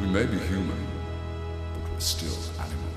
We may be human, but we're still animals.